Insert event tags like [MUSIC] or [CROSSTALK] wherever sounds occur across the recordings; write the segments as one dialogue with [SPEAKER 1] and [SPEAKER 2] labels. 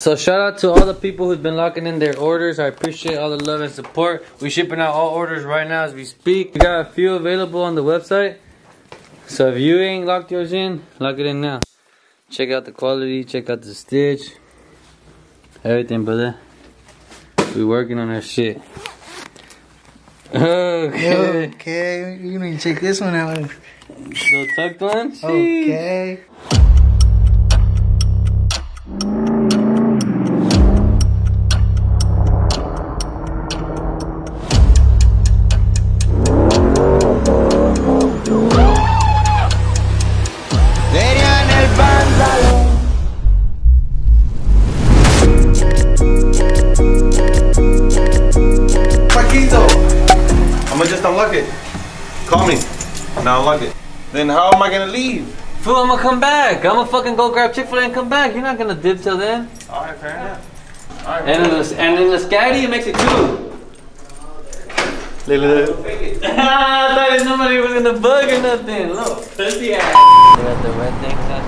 [SPEAKER 1] So shout out to all the people who've been locking in their orders. I appreciate all the love and support. We're shipping out all orders right now as we speak. We got a few available on the website. So if you ain't locked yours in, lock it in now. Check out the quality, check out the stitch. Everything, brother. We working on our shit. Okay.
[SPEAKER 2] Okay, you need to check this one out.
[SPEAKER 1] So tucked one?
[SPEAKER 2] Okay.
[SPEAKER 3] Now it. Then how am I gonna leave?
[SPEAKER 1] Fool, I'm gonna come back. I'm gonna fucking go grab Chick-fil-A and come back. You're not gonna dip till then.
[SPEAKER 3] Alright, fair enough.
[SPEAKER 1] And in the, and in the Scotty, it makes it two. [LAUGHS] I thought nobody was gonna bug or nothing. Look, pussy ass. They got the red things out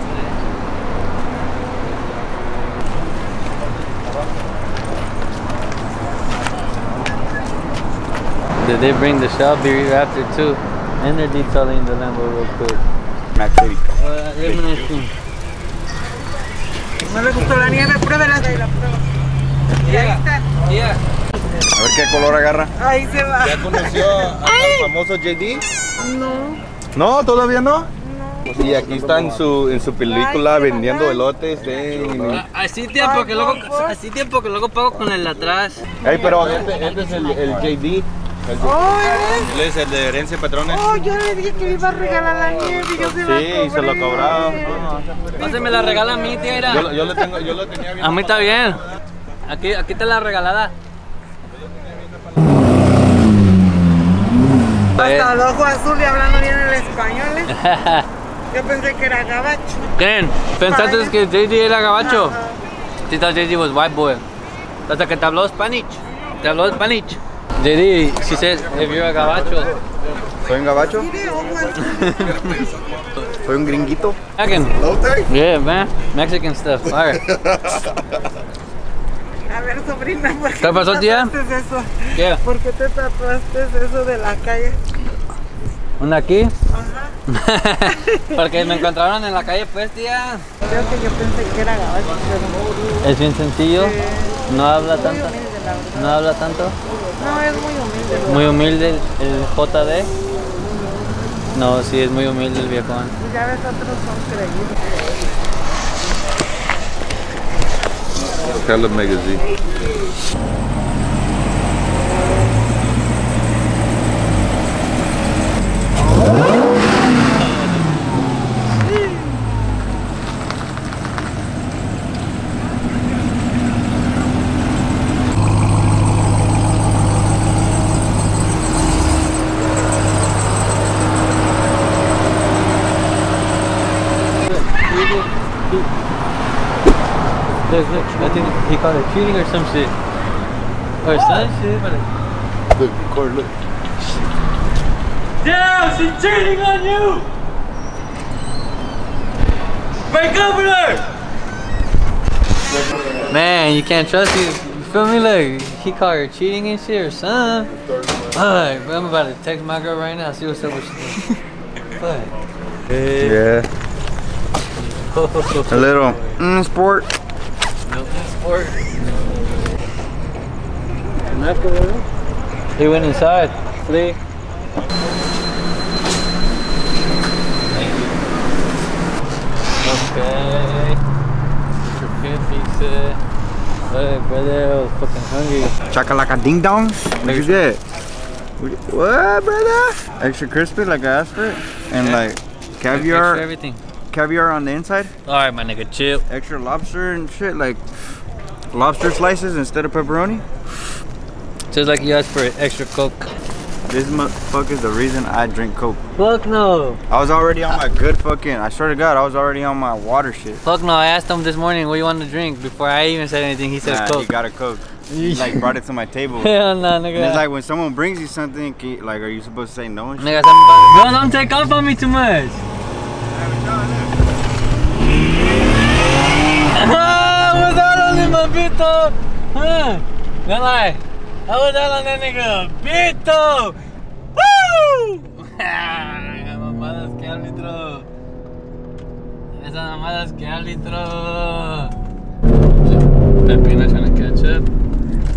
[SPEAKER 1] today. Did they bring the shell Shelby Raptor too? And they're detailing the Lambo real quick.
[SPEAKER 3] Mac City.
[SPEAKER 1] Uh, reminiscing.
[SPEAKER 2] No le gustó la nieve, pruébela. La prueba.
[SPEAKER 3] A ver qué color agarra.
[SPEAKER 2] Ahí se va.
[SPEAKER 3] ¿Ya conoció a- [LAUGHS] al famoso JD? No. ¿No? ¿Todavía no? No. Y aquí está en su, en su película vendiendo elotes. de-
[SPEAKER 1] Así tiempo que luego, así tiempo que luego pago con el de atrás.
[SPEAKER 3] Ey, pero este, este es el, el JD. El,
[SPEAKER 2] Oh,
[SPEAKER 3] él es el de herencia patrones.
[SPEAKER 2] oh, yo le dije que me iba a regalar la nieve y yo se la
[SPEAKER 3] Sí, se lo
[SPEAKER 2] cobré.
[SPEAKER 3] cobraron.
[SPEAKER 1] No se me la regala a mí, tía.
[SPEAKER 3] Yo, lo- yo lo tengo, yo lo tenía bien.
[SPEAKER 1] A mí está bien. Aquí, aquí está la regalada.
[SPEAKER 2] Hasta el ojo azul y hablando bien el español. ¿eh? [LAUGHS] Yo pensé que era gabacho.
[SPEAKER 1] ¿Quién? ¿Pensaste que JD era gabacho? Sí, thought JD was white boy. Hasta que te habló Spanish. Te habló Spanish. JD, she said, if you're a gabacho.
[SPEAKER 3] ¿Soy un gabacho? [LAUGHS] ¿Soy un gringuito?
[SPEAKER 1] Mexican. Yeah, man. Mexican stuff. Fire.
[SPEAKER 2] A ver, sobrina, ¿por qué
[SPEAKER 1] ¿Qué pasó,
[SPEAKER 2] te
[SPEAKER 1] tía?
[SPEAKER 2] tatuaste eso?
[SPEAKER 1] ¿Qué?
[SPEAKER 2] ¿Por qué te tatuaste eso de la calle?
[SPEAKER 1] ¿Una aquí?
[SPEAKER 2] Ajá. [LAUGHS]
[SPEAKER 1] Porque me encontraron en la calle, pues, tía.
[SPEAKER 2] Creo que yo pensé que era gabacho, pero
[SPEAKER 1] Es bien sencillo. No habla
[SPEAKER 2] muy
[SPEAKER 1] tanto.
[SPEAKER 2] humilde, la verdad.
[SPEAKER 1] No habla tanto.
[SPEAKER 2] No, es muy humilde.
[SPEAKER 1] Muy humilde el, el JD. No, sí, es muy humilde el viejón.
[SPEAKER 2] Y ya ves, otros son creídos.
[SPEAKER 3] Color Magazine.
[SPEAKER 1] He called it cheating or some shit. Or some shit, but
[SPEAKER 3] Look, Corey, look.
[SPEAKER 1] Damn, she's cheating on you! Break up with her! Man, you can't trust you. You feel me? Look, he called her cheating and shit or something. Alright, bro, I'm about to text my girl right now, see what's up with she Fuck.
[SPEAKER 3] Yeah. [LAUGHS] A little mm, sport.
[SPEAKER 1] Sport. He went inside. Flee. Okay. Your kid pizza. Look, brother, I was fucking hungry.
[SPEAKER 3] Chakalaka ding dong. What you get? What, brother? Extra crispy, like I asked for it, and like
[SPEAKER 1] Extra
[SPEAKER 3] caviar,
[SPEAKER 1] everything.
[SPEAKER 3] caviar on the inside.
[SPEAKER 1] Alright, my nigga, chill.
[SPEAKER 3] Extra lobster and shit, like lobster slices instead of pepperoni.
[SPEAKER 1] Just like you asked for extra coke.
[SPEAKER 3] This motherfucker's the reason I drink Coke.
[SPEAKER 1] Fuck no.
[SPEAKER 3] I was already on my good fucking. I swear to God, I was already on my water shit.
[SPEAKER 1] Fuck no. I asked him this morning what you want to drink. Before I even said anything, he said
[SPEAKER 3] Nah,
[SPEAKER 1] coke.
[SPEAKER 3] he got a Coke. He [LAUGHS] like brought it to my table. And [LAUGHS]
[SPEAKER 1] Hell nah, nigga.
[SPEAKER 3] it's like when someone brings you something, you- like, are you supposed to say no? And?
[SPEAKER 1] Nigga, Bro, don't take off on me too much. [LAUGHS] Ah, what's that on in my Pito! Huh? They're like, I was down on that nigga, Pito! Woo! Esa mamada es que árbitro. Esa mamada es que árbitro. Trying to catch up.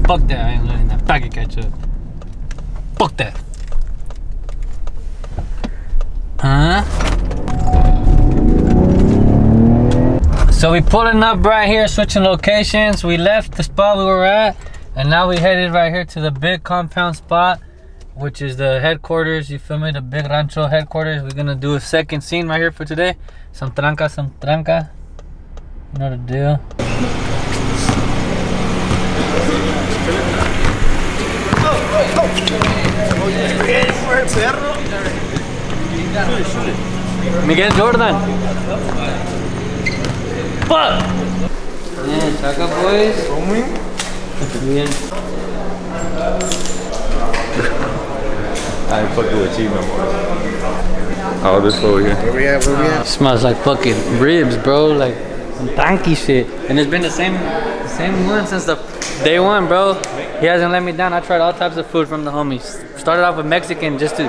[SPEAKER 1] Fuck that, I ain't letting that faggot catch up. Fuck that. Huh? So we pulling up right here, switching locations. We left the spot we were at, and now we headed right here to the big compound spot, which is the headquarters. You feel me? The big rancho headquarters. We're gonna do a second scene right here for today. Some tranca, some tranca. You know the deal. Miguel Jordan. Fuck. Yeah, Chaka boys. Bien.
[SPEAKER 3] I ain't fucking with you no more. Oh, this over here.
[SPEAKER 2] Where we at? Where we at?
[SPEAKER 1] Smells like fucking ribs, bro. Like some tanky shit. And it's been the same, the same one since the day one, bro. He hasn't let me down. I tried all types of food from the homies. Started off with Mexican just to,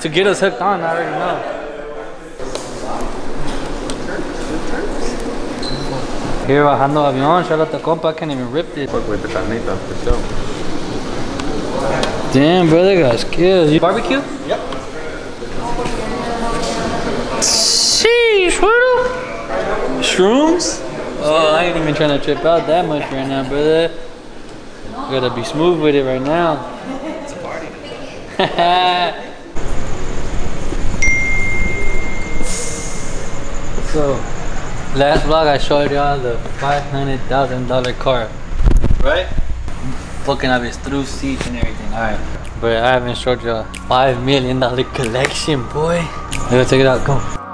[SPEAKER 1] to get us hooked on. I already know. Here bajando avión, shout out to compa, I can't even rip this.
[SPEAKER 3] Fuck with the carnita, for sure.
[SPEAKER 1] Damn, brother got skills. You barbecue?
[SPEAKER 3] Yep.
[SPEAKER 1] Sheesh, what? Shrooms? Oh, I ain't even trying to trip out that much right now, brother. Gotta be smooth with it right now. It's a party. [LAUGHS] so, last vlog I showed y'all the $500,000 car, right? Fucking avestruz seats and everything, alright. But I haven't showed y'all $5 million collection, boy. Let's go check it out, come.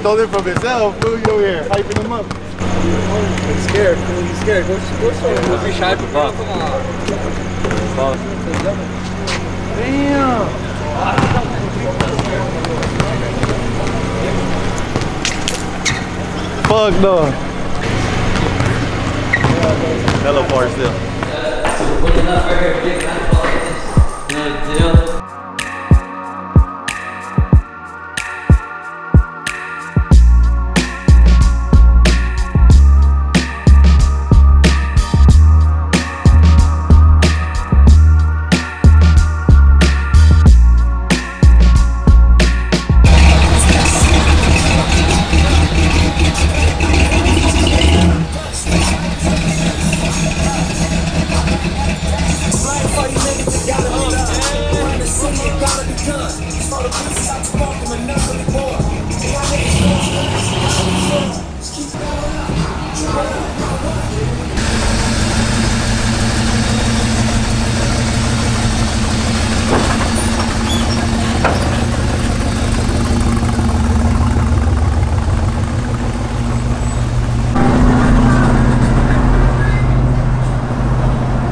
[SPEAKER 4] Stole it from himself. Fool, you over here hyping him up. He's scared. He's scared. Go, go show him.
[SPEAKER 1] Don't be shy, bro.
[SPEAKER 4] Fuck no. Hello, Parcel.
[SPEAKER 1] Pulling up right here, big man. You know the deal?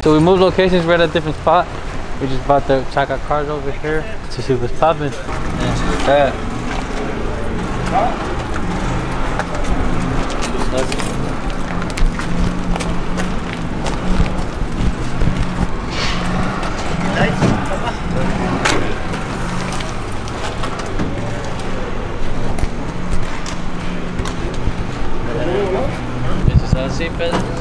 [SPEAKER 1] So we moved locations, we're at a different spot. We just bought the Chaka cars over here to see what's popping. Yeah. This is así, Pedro.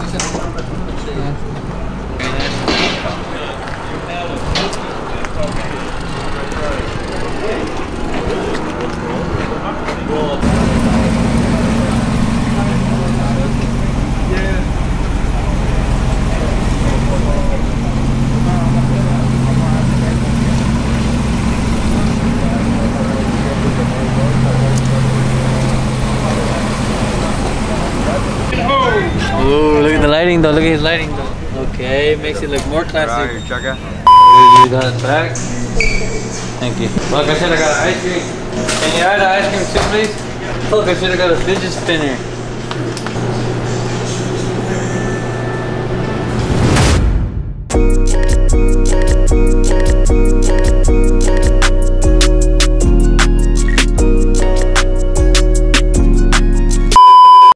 [SPEAKER 1] Ooh, look at the lighting though. Look at his lighting though. Okay, makes it look more classy.
[SPEAKER 3] Chaka.
[SPEAKER 1] You got it back. you. Look, I should have got an ice cream. Can you add an ice cream too, please? Oh, look, I should have got a fidget spinner.